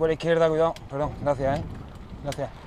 por la izquierda, cuidado. Perdón, gracias, ¿eh? Gracias.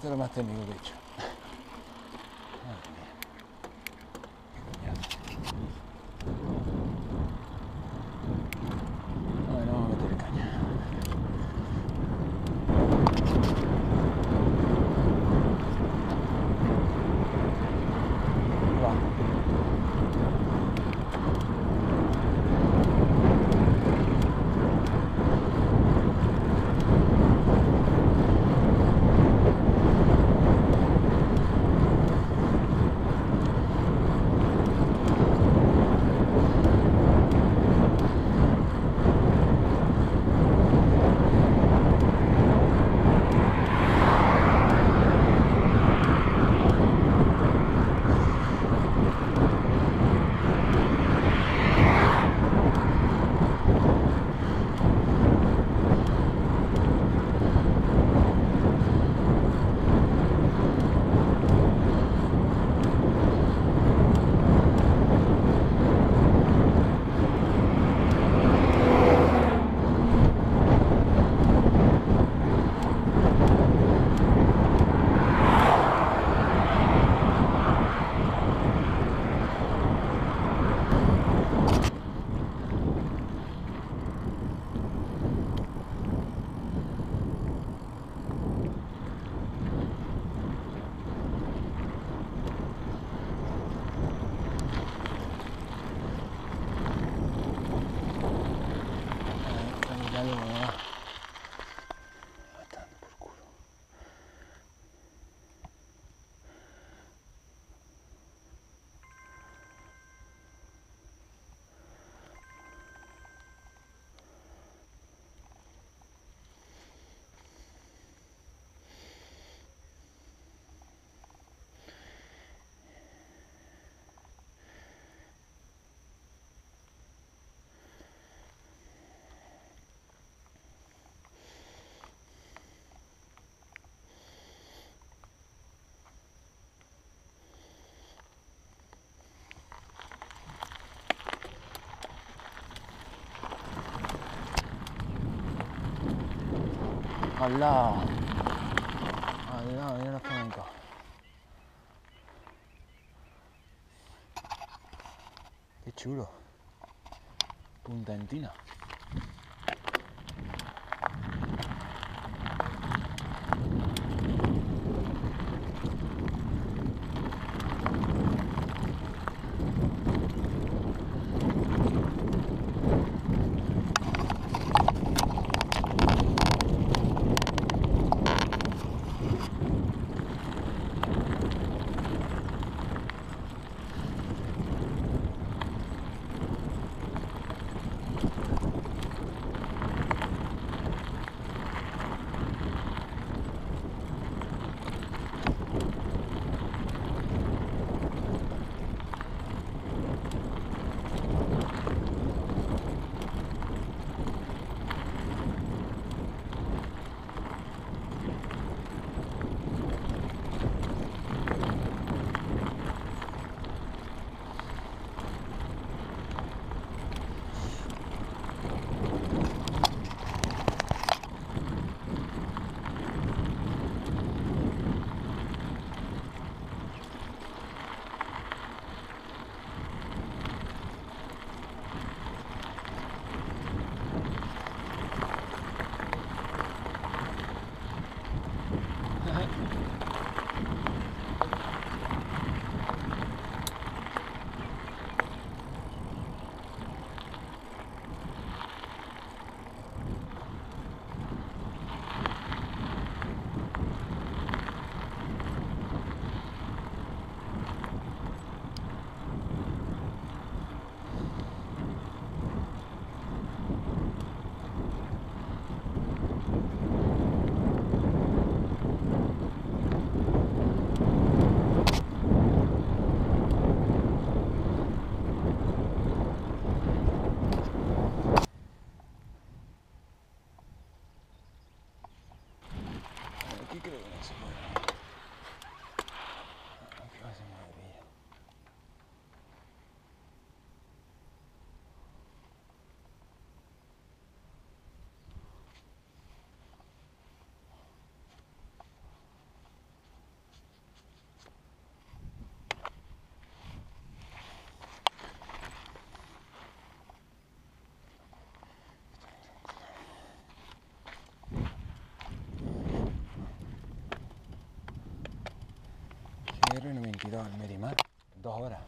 Petra Matemilowicz. Al lado. Al lado, mira la flamenca. Qué chulo. Punta Entina. Y 92 al Merimar. Dos horas,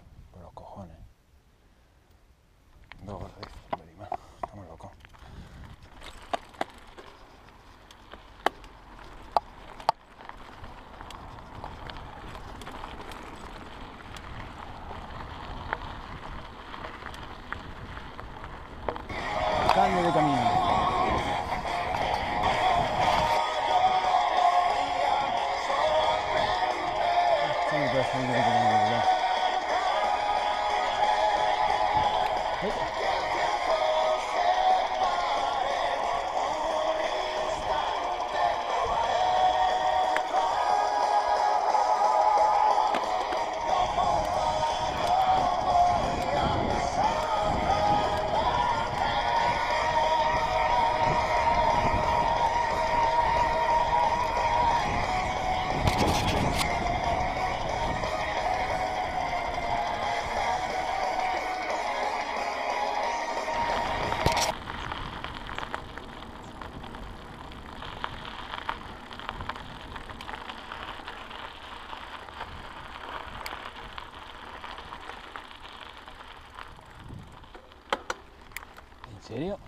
serio?